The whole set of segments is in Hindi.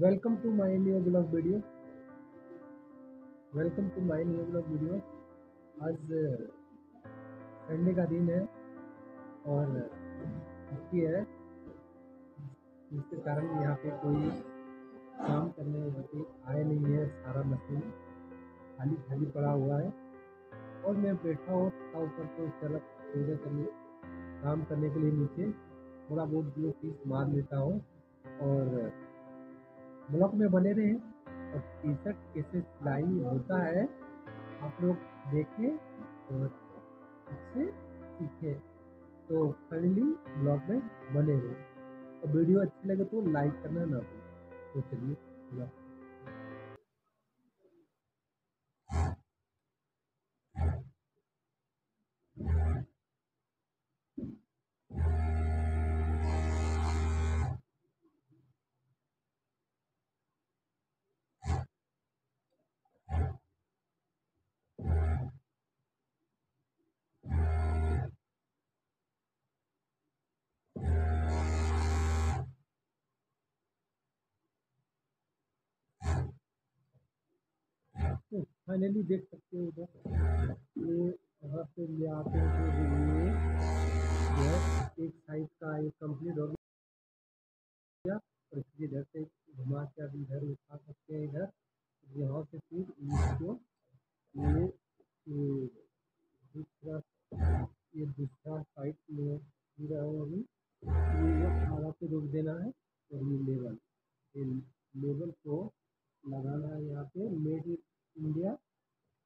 Welcome to my new blog video welcome to my new blog video आज संडे का दिन है और छुट्टी है। जिसके कारण यहाँ पे कोई काम करने यहाँ आए नहीं है। सारा मशीन खाली खाली पड़ा हुआ है। और मैं बैठा हूँ था ऊपर तो चला पूजा करने, काम करने के लिए नीचे। थोड़ा बहुत जो पीस मार लेता हूँ और ब्लॉग में बने रहे। और टी शर्ट कैसे सिलाई होता है, आप लोग देखें और इससे सीखें। तो फाइनली ब्लॉग में बने रहे। और वीडियो अच्छी लगे तो लाइक करना ना भूलें। तो चलिए ब्लॉग फाइनली देख सकते हो उधर ये यहाँ से ले आते हैं ये एक साइड का ये कंप्लीट हो गया। और इसलिए इधर से घुमा के अभी इधर उठा सकते हैं इधर। यहाँ से फिर इसको ये दूसरा ये दूसरा साइड में पूरा अभी। ये आधा पे रोक देना है, और ये लेवल ये लेवल को लगाना है यहाँ पे। मेड इन इंडिया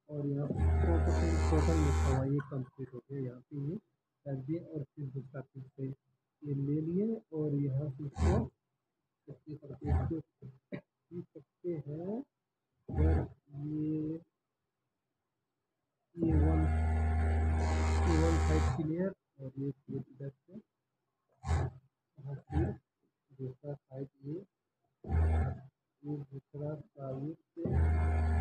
और यहाँ पे टोटल लिखा हुआ ये कंप्लीट हो गया यहाँ पे ये कर दिए और फिर दूसरा फिर से ये ले लिए और यहाँ से इसको सकते हैं। अगर ये ये वन ये वन साइड क्लियर और ये फिर इधर से और फिर दूसरा साइड ये ये दूसरा साइड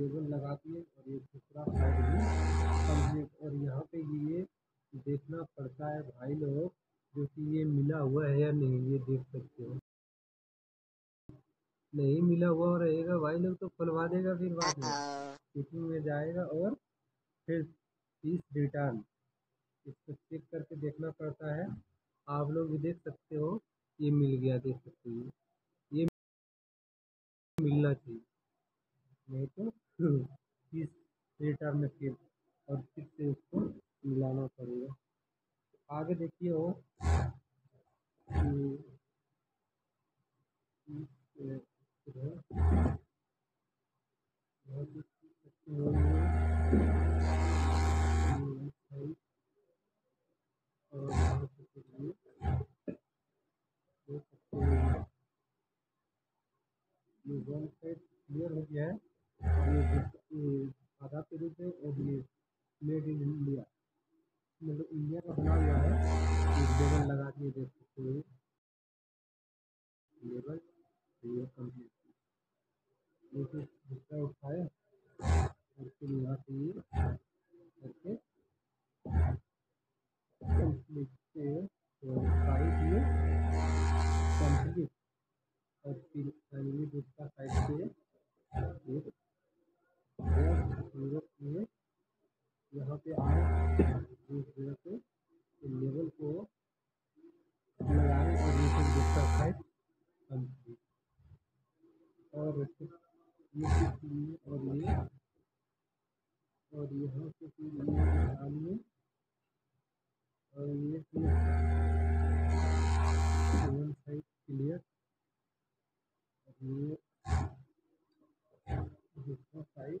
लेबल लगा दिए और ये दूसरा साइड भी कंप्लीट और यहाँ पे ये देखना पड़ता है भाई लोग जो कि ये मिला हुआ है या नहीं ये देख सकते हो। नहीं मिला हुआ रहेगा भाई लोग तो खुलवा देगा फिर बाद में। फिटिंग में जाएगा और फिर फ़ीस रिटर्न इसको चेक करके देखना पड़ता है। आप लोग भी देख सकते हो ये मिल गया देख सकते हो। ये मिलना चाहिए। नहीं तो फ़ीस रिटर्न फिर और फिर से उसको मिलाना पड़ेगा। आगे देखिए हो ये वन साइड क्लियर हो गया है ये आधा पेज है और ये मेड इन इंडिया मतलब इंडिया का बना हुआ है। एक लेबल लगा दिए देख सकते हो। लेबल ये कंप्लीट ये फिर दूसरा उठाया और फिर यहाँ से ये करके कंप्लीट साइड ये कंप्लीट और फिर फाइनली दूसरा साइड से एक यूरोप में पे आए इस जगह पे लेवल को लगाए और ये दूसरा साइड कंप्लीट और ये और ये और यहाँ से फिर ये और ये फिर क्लियर ये दूसरा साइड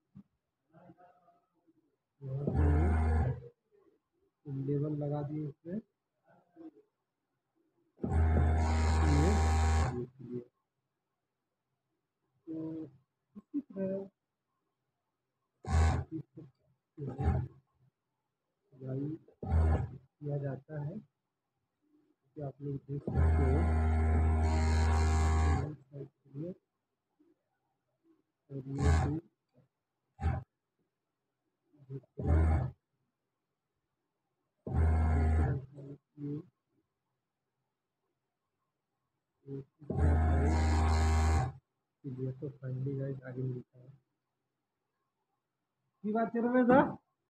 लेवल लगा दिए इसमें तो इसी तरह किया जाता है कि आप लोग देख सकते हो। और ये भी फाइनली गाइस आगे मिलता है। की बात कर रहे था